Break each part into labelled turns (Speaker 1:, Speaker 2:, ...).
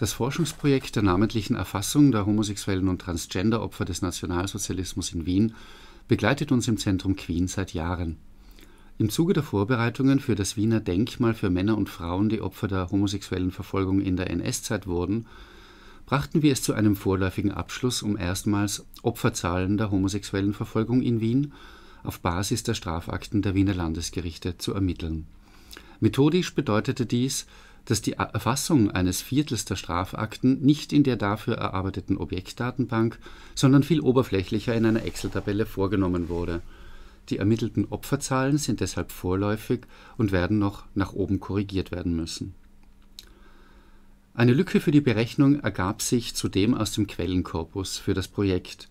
Speaker 1: Das Forschungsprojekt der namentlichen Erfassung der homosexuellen und Transgender-Opfer des Nationalsozialismus in Wien begleitet uns im Zentrum Queen seit Jahren. Im Zuge der Vorbereitungen für das Wiener Denkmal für Männer und Frauen, die Opfer der homosexuellen Verfolgung in der NS-Zeit wurden, brachten wir es zu einem vorläufigen Abschluss, um erstmals Opferzahlen der homosexuellen Verfolgung in Wien auf Basis der Strafakten der Wiener Landesgerichte zu ermitteln. Methodisch bedeutete dies, dass die Erfassung eines Viertels der Strafakten nicht in der dafür erarbeiteten Objektdatenbank, sondern viel oberflächlicher in einer Excel-Tabelle vorgenommen wurde. Die ermittelten Opferzahlen sind deshalb vorläufig und werden noch nach oben korrigiert werden müssen. Eine Lücke für die Berechnung ergab sich zudem aus dem Quellenkorpus für das Projekt.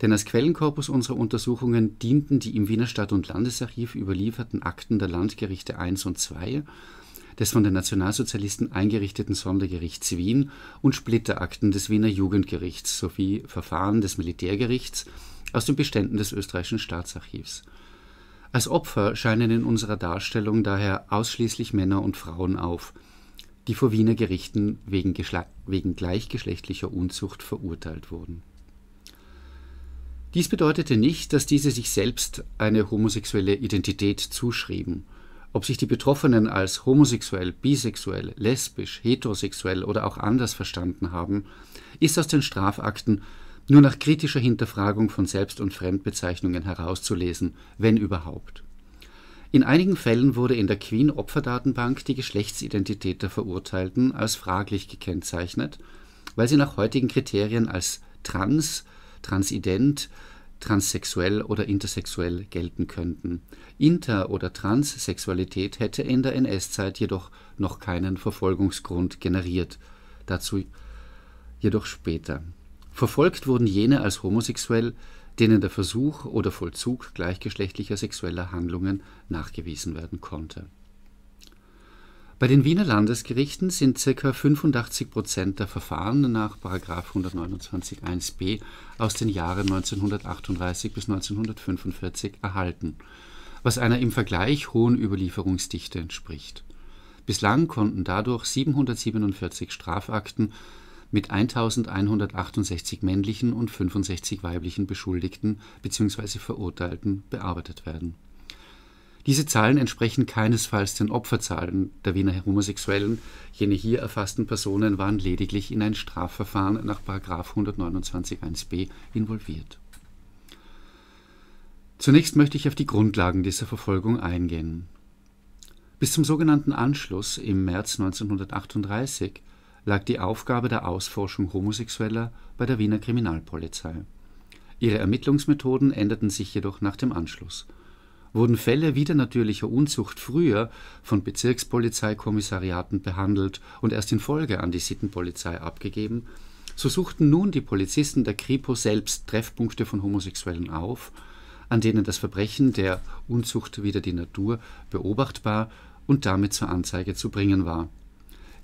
Speaker 1: Denn als Quellenkorpus unserer Untersuchungen dienten die im Wiener Stadt- und Landesarchiv überlieferten Akten der Landgerichte 1 und 2 des von den Nationalsozialisten eingerichteten Sondergerichts Wien und Splitterakten des Wiener Jugendgerichts sowie Verfahren des Militärgerichts aus den Beständen des österreichischen Staatsarchivs. Als Opfer scheinen in unserer Darstellung daher ausschließlich Männer und Frauen auf, die vor Wiener Gerichten wegen, wegen gleichgeschlechtlicher Unzucht verurteilt wurden. Dies bedeutete nicht, dass diese sich selbst eine homosexuelle Identität zuschrieben ob sich die Betroffenen als homosexuell, bisexuell, lesbisch, heterosexuell oder auch anders verstanden haben, ist aus den Strafakten nur nach kritischer Hinterfragung von Selbst- und Fremdbezeichnungen herauszulesen, wenn überhaupt. In einigen Fällen wurde in der Queen-Opferdatenbank die Geschlechtsidentität der Verurteilten als fraglich gekennzeichnet, weil sie nach heutigen Kriterien als trans, transident, transsexuell oder intersexuell gelten könnten. Inter- oder Transsexualität hätte in der NS-Zeit jedoch noch keinen Verfolgungsgrund generiert, dazu jedoch später. Verfolgt wurden jene als homosexuell, denen der Versuch oder Vollzug gleichgeschlechtlicher sexueller Handlungen nachgewiesen werden konnte bei den Wiener Landesgerichten sind ca. 85 Prozent der Verfahren nach 129 1b aus den Jahren 1938 bis 1945 erhalten, was einer im Vergleich hohen Überlieferungsdichte entspricht. Bislang konnten dadurch 747 Strafakten mit 1168 männlichen und 65 weiblichen Beschuldigten bzw. Verurteilten bearbeitet werden diese Zahlen entsprechen keinesfalls den Opferzahlen der Wiener Homosexuellen. Jene hier erfassten Personen waren lediglich in ein Strafverfahren nach 129 1b involviert. Zunächst möchte ich auf die Grundlagen dieser Verfolgung eingehen. Bis zum sogenannten Anschluss im März 1938 lag die Aufgabe der Ausforschung Homosexueller bei der Wiener Kriminalpolizei. Ihre Ermittlungsmethoden änderten sich jedoch nach dem Anschluss – wurden Fälle widernatürlicher Unzucht früher von Bezirkspolizeikommissariaten behandelt und erst in Folge an die Sittenpolizei abgegeben, so suchten nun die Polizisten der Kripo selbst Treffpunkte von Homosexuellen auf, an denen das Verbrechen der Unzucht wider die Natur beobachtbar und damit zur Anzeige zu bringen war.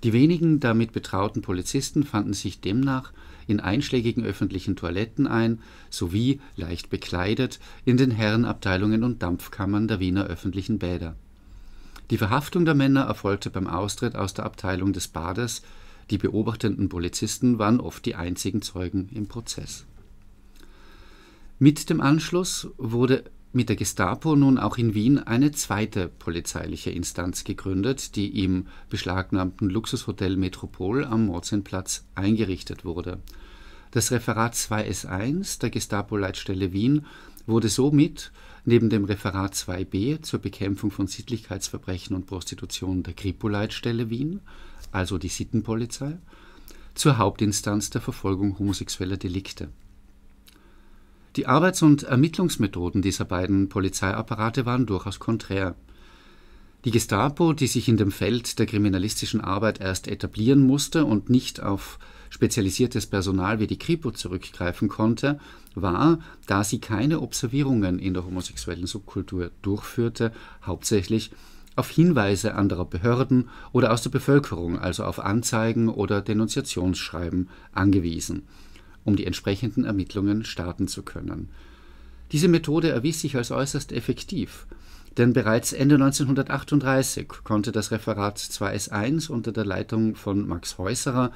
Speaker 1: Die wenigen damit betrauten Polizisten fanden sich demnach in einschlägigen öffentlichen Toiletten ein sowie, leicht bekleidet, in den Herrenabteilungen und Dampfkammern der Wiener öffentlichen Bäder. Die Verhaftung der Männer erfolgte beim Austritt aus der Abteilung des Bades, die beobachtenden Polizisten waren oft die einzigen Zeugen im Prozess. Mit dem Anschluss wurde mit der Gestapo nun auch in Wien eine zweite polizeiliche Instanz gegründet, die im beschlagnahmten Luxushotel Metropol am Mordsinnplatz eingerichtet wurde. Das Referat 2S1 der Gestapo-Leitstelle Wien wurde somit neben dem Referat 2b zur Bekämpfung von Sittlichkeitsverbrechen und Prostitution der Kripo-Leitstelle Wien, also die Sittenpolizei, zur Hauptinstanz der Verfolgung homosexueller Delikte die Arbeits- und Ermittlungsmethoden dieser beiden Polizeiapparate waren durchaus konträr. Die Gestapo, die sich in dem Feld der kriminalistischen Arbeit erst etablieren musste und nicht auf spezialisiertes Personal wie die Kripo zurückgreifen konnte, war, da sie keine Observierungen in der homosexuellen Subkultur durchführte, hauptsächlich auf Hinweise anderer Behörden oder aus der Bevölkerung, also auf Anzeigen oder Denunziationsschreiben, angewiesen um die entsprechenden Ermittlungen starten zu können. Diese Methode erwies sich als äußerst effektiv, denn bereits Ende 1938 konnte das Referat 2S1 unter der Leitung von Max Häuserer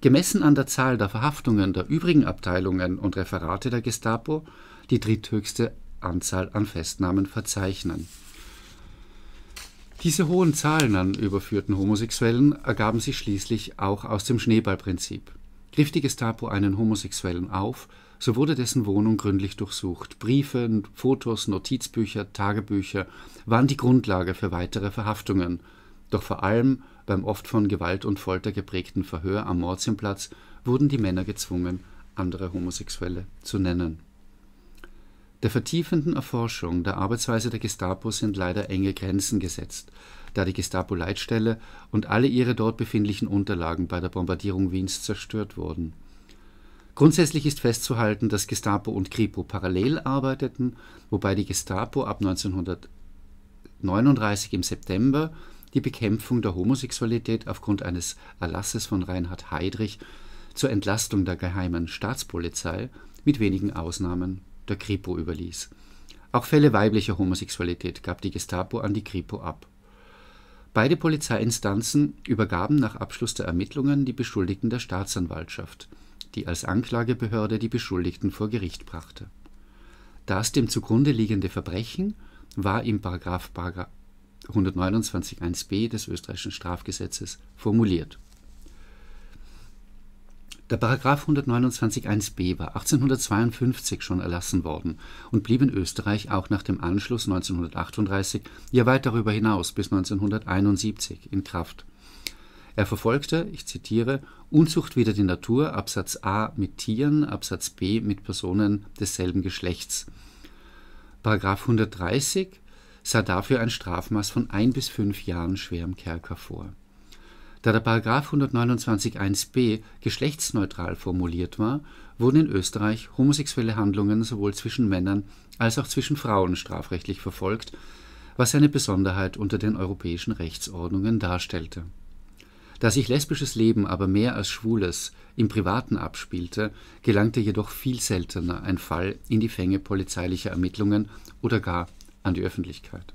Speaker 1: Gemessen an der Zahl der Verhaftungen der übrigen Abteilungen und Referate der Gestapo die dritthöchste Anzahl an Festnahmen verzeichnen. Diese hohen Zahlen an überführten Homosexuellen ergaben sich schließlich auch aus dem Schneeballprinzip. Griff die Gestapo einen Homosexuellen auf, so wurde dessen Wohnung gründlich durchsucht. Briefe, Fotos, Notizbücher, Tagebücher waren die Grundlage für weitere Verhaftungen. Doch vor allem beim oft von Gewalt und Folter geprägten Verhör am Mordsimplatz wurden die Männer gezwungen, andere Homosexuelle zu nennen. Der vertiefenden Erforschung der Arbeitsweise der Gestapo sind leider enge Grenzen gesetzt, da die Gestapo-Leitstelle und alle ihre dort befindlichen Unterlagen bei der Bombardierung Wiens zerstört wurden. Grundsätzlich ist festzuhalten, dass Gestapo und Kripo parallel arbeiteten, wobei die Gestapo ab 1939 im September die Bekämpfung der Homosexualität aufgrund eines Erlasses von Reinhard Heydrich zur Entlastung der geheimen Staatspolizei mit wenigen Ausnahmen der Kripo überließ. Auch Fälle weiblicher Homosexualität gab die Gestapo an die Kripo ab. Beide Polizeiinstanzen übergaben nach Abschluss der Ermittlungen die Beschuldigten der Staatsanwaltschaft, die als Anklagebehörde die Beschuldigten vor Gericht brachte. Das dem zugrunde liegende Verbrechen war im Paragraph 129 1b des österreichischen Strafgesetzes formuliert der Paragraph 129 1b war 1852 schon erlassen worden und blieb in Österreich auch nach dem Anschluss 1938, ja weit darüber hinaus bis 1971 in Kraft. Er verfolgte, ich zitiere, Unzucht wider die Natur, Absatz a mit Tieren, Absatz b mit Personen desselben Geschlechts. Paragraph 130 sah dafür ein Strafmaß von ein bis fünf Jahren schwerem Kerker vor da der § 129 1b geschlechtsneutral formuliert war, wurden in Österreich homosexuelle Handlungen sowohl zwischen Männern als auch zwischen Frauen strafrechtlich verfolgt, was eine Besonderheit unter den europäischen Rechtsordnungen darstellte. Da sich lesbisches Leben aber mehr als schwules im Privaten abspielte, gelangte jedoch viel seltener ein Fall in die Fänge polizeilicher Ermittlungen oder gar an die Öffentlichkeit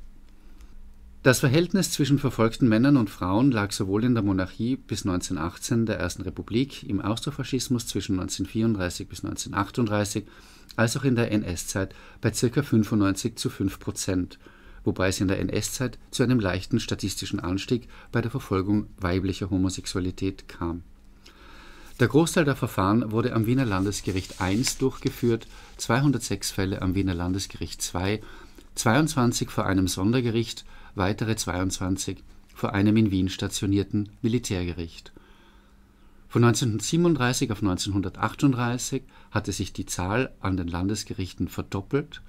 Speaker 1: das Verhältnis zwischen verfolgten Männern und Frauen lag sowohl in der Monarchie bis 1918 der Ersten Republik, im Austrofaschismus zwischen 1934 bis 1938, als auch in der NS-Zeit bei ca. 95 zu 5 Prozent, wobei es in der NS-Zeit zu einem leichten statistischen Anstieg bei der Verfolgung weiblicher Homosexualität kam. Der Großteil der Verfahren wurde am Wiener Landesgericht I durchgeführt, 206 Fälle am Wiener Landesgericht II, 22 vor einem Sondergericht weitere 22 vor einem in Wien stationierten Militärgericht. Von 1937 auf 1938 hatte sich die Zahl an den Landesgerichten verdoppelt,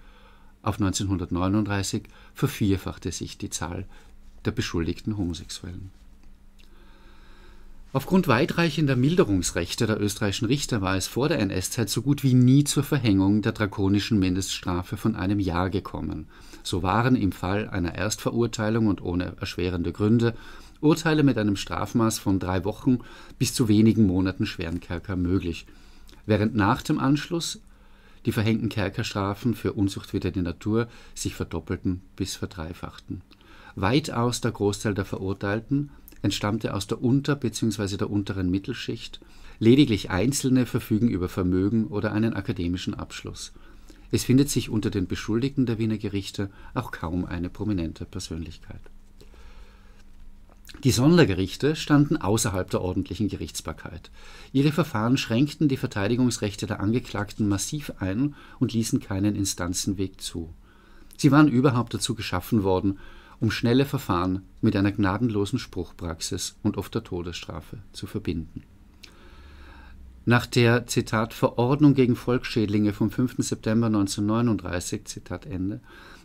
Speaker 1: auf 1939 vervierfachte sich die Zahl der beschuldigten Homosexuellen. Aufgrund weitreichender Milderungsrechte der österreichischen Richter war es vor der NS-Zeit so gut wie nie zur Verhängung der drakonischen Mindeststrafe von einem Jahr gekommen. So waren im Fall einer Erstverurteilung und ohne erschwerende Gründe Urteile mit einem Strafmaß von drei Wochen bis zu wenigen Monaten schweren Kerker möglich, während nach dem Anschluss die verhängten Kerkerstrafen für Unzucht wider die Natur sich verdoppelten bis verdreifachten. Weitaus der Großteil der Verurteilten entstammte aus der Unter- bzw. der unteren Mittelschicht, lediglich Einzelne verfügen über Vermögen oder einen akademischen Abschluss. Es findet sich unter den Beschuldigten der Wiener Gerichte auch kaum eine prominente Persönlichkeit. Die Sondergerichte standen außerhalb der ordentlichen Gerichtsbarkeit. Ihre Verfahren schränkten die Verteidigungsrechte der Angeklagten massiv ein und ließen keinen Instanzenweg zu. Sie waren überhaupt dazu geschaffen worden, um schnelle Verfahren mit einer gnadenlosen Spruchpraxis und oft der Todesstrafe zu verbinden. Nach der Zitat Verordnung gegen Volksschädlinge vom 5. September 1939 Zitat Ende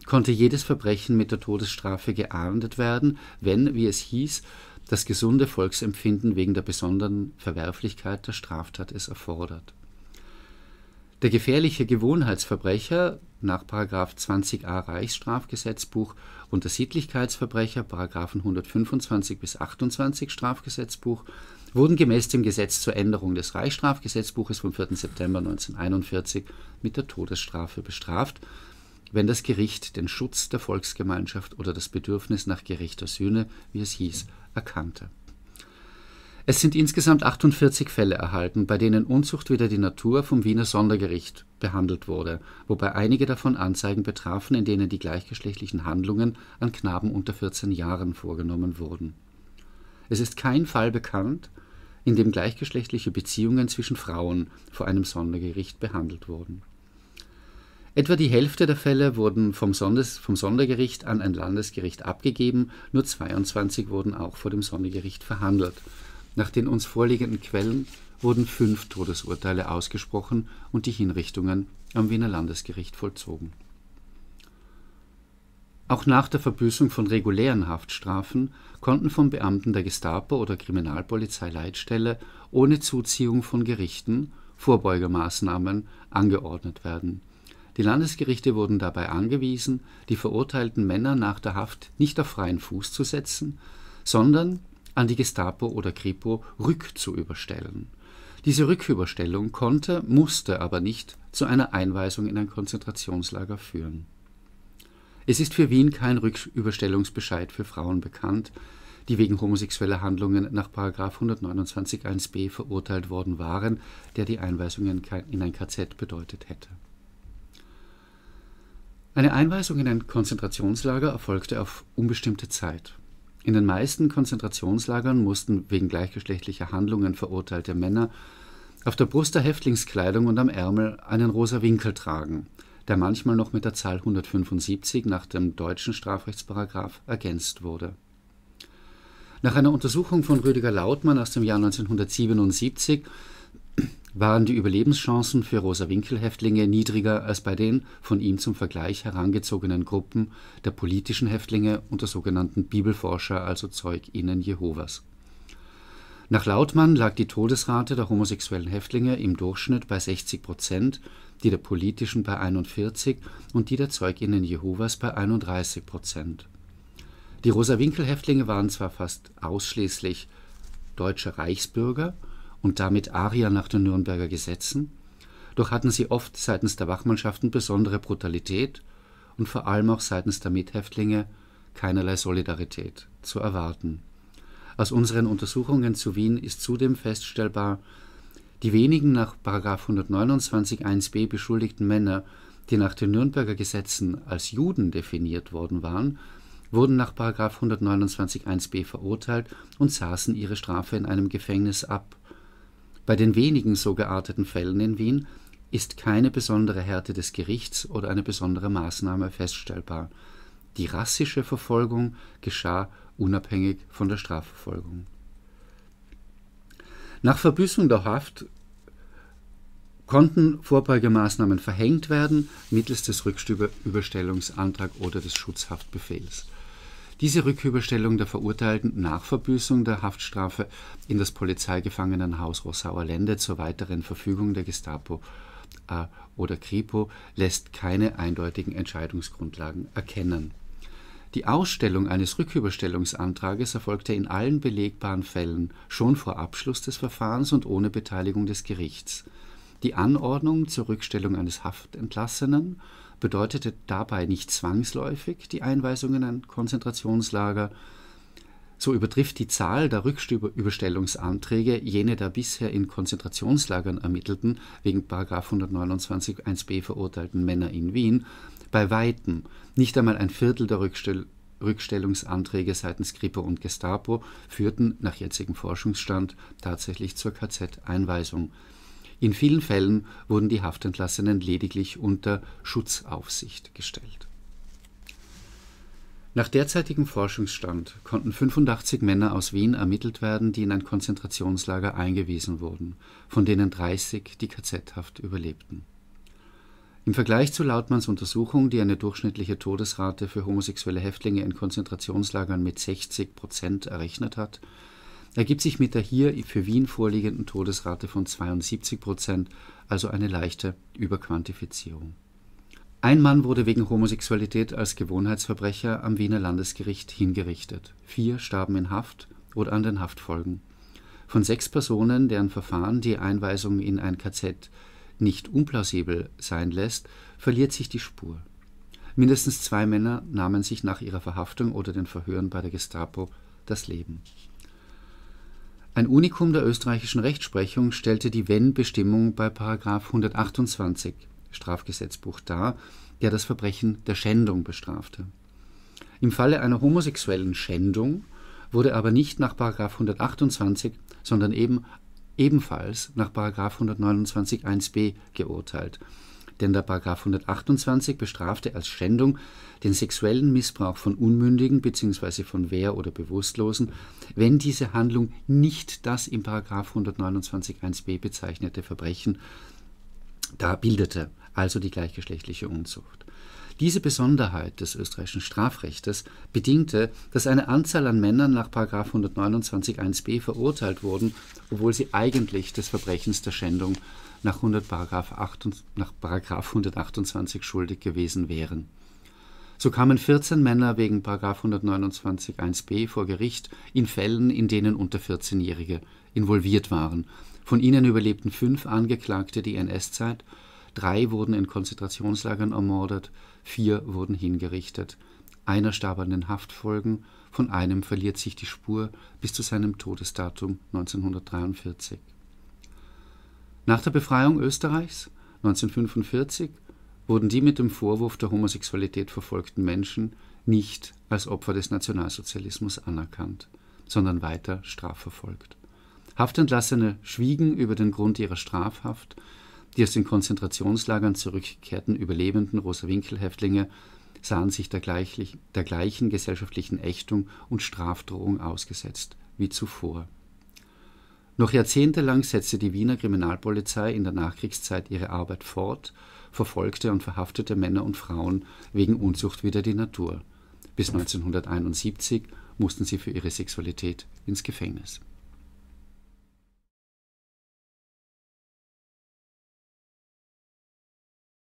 Speaker 1: konnte jedes Verbrechen mit der Todesstrafe geahndet werden, wenn, wie es hieß, das gesunde Volksempfinden wegen der besonderen Verwerflichkeit der Straftat es erfordert. Der gefährliche Gewohnheitsverbrecher nach 20a Reichsstrafgesetzbuch und der Sittlichkeitsverbrecher 125 bis 28 Strafgesetzbuch wurden gemäß dem Gesetz zur Änderung des Reichsstrafgesetzbuches vom 4. September 1941 mit der Todesstrafe bestraft, wenn das Gericht den Schutz der Volksgemeinschaft oder das Bedürfnis nach gerechter Sühne, wie es hieß, erkannte Es sind insgesamt 48 Fälle erhalten, bei denen Unzucht wider die Natur vom Wiener Sondergericht behandelt wurde, wobei einige davon Anzeigen betrafen, in denen die gleichgeschlechtlichen Handlungen an Knaben unter 14 Jahren vorgenommen wurden. Es ist kein Fall bekannt, in dem gleichgeschlechtliche Beziehungen zwischen Frauen vor einem Sondergericht behandelt wurden. Etwa die Hälfte der Fälle wurden vom, Sondes, vom Sondergericht an ein Landesgericht abgegeben, nur 22 wurden auch vor dem Sondergericht verhandelt nach den uns vorliegenden Quellen wurden fünf Todesurteile ausgesprochen und die Hinrichtungen am Wiener Landesgericht vollzogen. Auch nach der Verbüßung von regulären Haftstrafen konnten von Beamten der Gestapo oder Kriminalpolizei-Leitstelle ohne Zuziehung von Gerichten Vorbeugemaßnahmen angeordnet werden. Die Landesgerichte wurden dabei angewiesen, die verurteilten Männer nach der Haft nicht auf freien Fuß zu setzen, sondern an die Gestapo oder Kripo rückzuüberstellen. Diese Rücküberstellung konnte, musste aber nicht zu einer Einweisung in ein Konzentrationslager führen. Es ist für Wien kein Rücküberstellungsbescheid für Frauen bekannt, die wegen homosexueller Handlungen nach 129 1b verurteilt worden waren, der die Einweisung in ein KZ bedeutet hätte. Eine Einweisung in ein Konzentrationslager erfolgte auf unbestimmte Zeit. In den meisten Konzentrationslagern mussten wegen gleichgeschlechtlicher Handlungen verurteilte Männer auf der Brust der Häftlingskleidung und am Ärmel einen rosa Winkel tragen, der manchmal noch mit der Zahl 175 nach dem deutschen Strafrechtsparagraf ergänzt wurde. Nach einer Untersuchung von Rüdiger Lautmann aus dem Jahr 1977 waren die Überlebenschancen für Rosa-Winkel-Häftlinge niedriger als bei den von ihm zum Vergleich herangezogenen Gruppen der politischen Häftlinge und der sogenannten Bibelforscher, also ZeugInnen Jehovas. Nach Lautmann lag die Todesrate der homosexuellen Häftlinge im Durchschnitt bei 60 Prozent, die der politischen bei 41 und die der ZeugInnen Jehovas bei 31 Prozent. Die Rosa-Winkel-Häftlinge waren zwar fast ausschließlich deutsche Reichsbürger und damit Arier nach den Nürnberger Gesetzen, doch hatten sie oft seitens der Wachmannschaften besondere Brutalität und vor allem auch seitens der Mithäftlinge keinerlei Solidarität zu erwarten. Aus unseren Untersuchungen zu Wien ist zudem feststellbar, die wenigen nach 129 1b beschuldigten Männer, die nach den Nürnberger Gesetzen als Juden definiert worden waren, wurden nach 129 1b verurteilt und saßen ihre Strafe in einem Gefängnis ab bei den wenigen so gearteten Fällen in Wien ist keine besondere Härte des Gerichts oder eine besondere Maßnahme feststellbar. Die rassische Verfolgung geschah unabhängig von der Strafverfolgung. Nach Verbüßung der Haft konnten Vorbeugemaßnahmen verhängt werden mittels des Rücküberstellungsantrags oder des Schutzhaftbefehls. Diese Rücküberstellung der Verurteilten nach Verbüßung der Haftstrafe in das Polizeigefangenenhaus Rossauer Lände zur weiteren Verfügung der Gestapo äh, oder Kripo lässt keine eindeutigen Entscheidungsgrundlagen erkennen. Die Ausstellung eines Rücküberstellungsantrages erfolgte in allen belegbaren Fällen schon vor Abschluss des Verfahrens und ohne Beteiligung des Gerichts. Die Anordnung zur Rückstellung eines Haftentlassenen bedeutete dabei nicht zwangsläufig die Einweisung in ein Konzentrationslager. So übertrifft die Zahl der Rücküberstellungsanträge jene der bisher in Konzentrationslagern ermittelten, wegen 129 1b verurteilten Männer in Wien, bei Weitem nicht einmal ein Viertel der Rückstell Rückstellungsanträge seitens Kripo und Gestapo führten nach jetzigem Forschungsstand tatsächlich zur KZ-Einweisung. In vielen Fällen wurden die Haftentlassenen lediglich unter Schutzaufsicht gestellt. Nach derzeitigem Forschungsstand konnten 85 Männer aus Wien ermittelt werden, die in ein Konzentrationslager eingewiesen wurden, von denen 30 die KZ-Haft überlebten. Im Vergleich zu Lautmanns Untersuchung, die eine durchschnittliche Todesrate für homosexuelle Häftlinge in Konzentrationslagern mit 60 Prozent errechnet hat, ergibt sich mit der hier für Wien vorliegenden Todesrate von 72 Prozent also eine leichte Überquantifizierung. Ein Mann wurde wegen Homosexualität als Gewohnheitsverbrecher am Wiener Landesgericht hingerichtet. Vier starben in Haft oder an den Haftfolgen. Von sechs Personen, deren Verfahren die Einweisung in ein KZ nicht unplausibel sein lässt, verliert sich die Spur. Mindestens zwei Männer nahmen sich nach ihrer Verhaftung oder den Verhören bei der Gestapo das Leben. Ein Unikum der österreichischen Rechtsprechung stellte die Wenn-Bestimmung bei 128 Strafgesetzbuch dar, der das Verbrechen der Schändung bestrafte. Im Falle einer homosexuellen Schändung wurde aber nicht nach 128, sondern eben ebenfalls nach 129 1b geurteilt. Denn der 128 bestrafte als Schändung den sexuellen Missbrauch von Unmündigen bzw. von Wehr- oder Bewusstlosen, wenn diese Handlung nicht das im 129 1b bezeichnete Verbrechen da bildete, also die gleichgeschlechtliche Unzucht. Diese Besonderheit des österreichischen Strafrechtes bedingte, dass eine Anzahl an Männern nach 129 1b verurteilt wurden, obwohl sie eigentlich des Verbrechens der Schändung nach, 100 8, nach 128 schuldig gewesen wären. So kamen 14 Männer wegen 129 1b vor Gericht in Fällen, in denen unter 14-Jährige involviert waren. Von ihnen überlebten fünf Angeklagte die NS-Zeit, drei wurden in Konzentrationslagern ermordet, vier wurden hingerichtet. Einer starb an den Haftfolgen, von einem verliert sich die Spur bis zu seinem Todesdatum 1943. Nach der Befreiung Österreichs 1945 wurden die mit dem Vorwurf der Homosexualität verfolgten Menschen nicht als Opfer des Nationalsozialismus anerkannt, sondern weiter strafverfolgt. Haftentlassene schwiegen über den Grund ihrer Strafhaft, die aus den Konzentrationslagern zurückgekehrten Überlebenden Rosa-Winkel-Häftlinge sahen sich der, gleich, der gleichen gesellschaftlichen Ächtung und Strafdrohung ausgesetzt wie zuvor. Noch jahrzehntelang setzte die Wiener Kriminalpolizei in der Nachkriegszeit ihre Arbeit fort, verfolgte und verhaftete Männer und Frauen wegen Unzucht wider die Natur. Bis 1971 mussten sie für ihre Sexualität ins Gefängnis